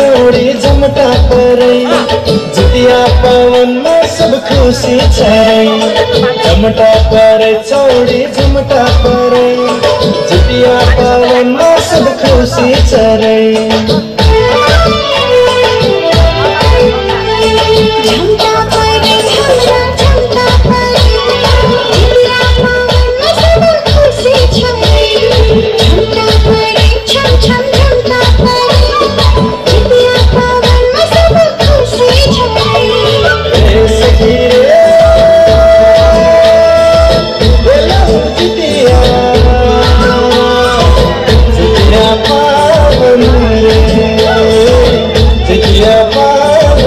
चौड़ी जमटा पर हाँ। जितिया पवन में सब खुशी छरई। जमटा पर चौड़ी जमटा पर जितिया पवन में सब खुशी छरई।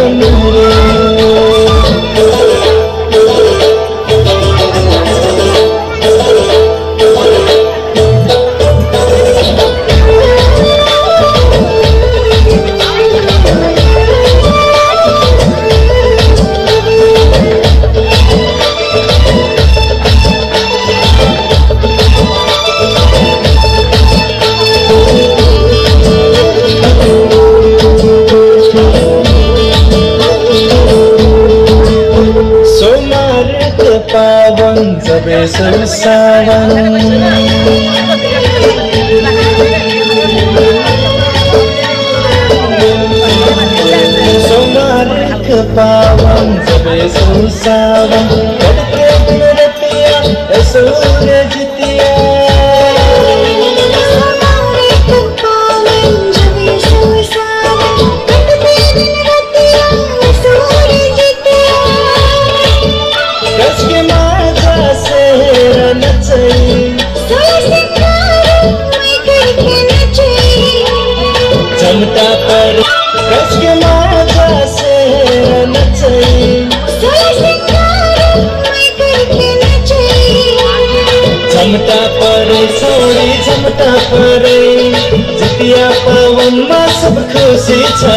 Hallelujah. सावन सबे सब सावन सोनारिक पावन सबे सब सावन सूरज झमटा परे सौरी झमटा परे जितिया पवनमा सब खुसी छ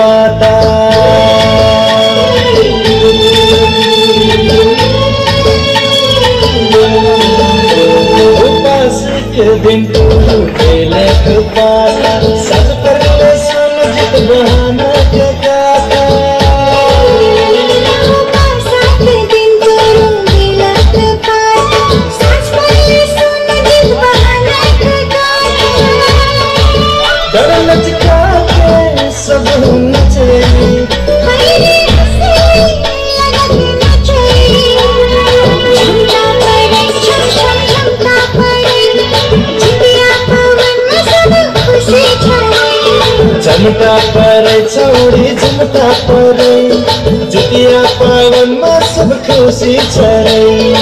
पाता। उपास के दिन तू लख पाता। परे चौडी झुम्का परे जुतिया पावनमा सब खुसी छरै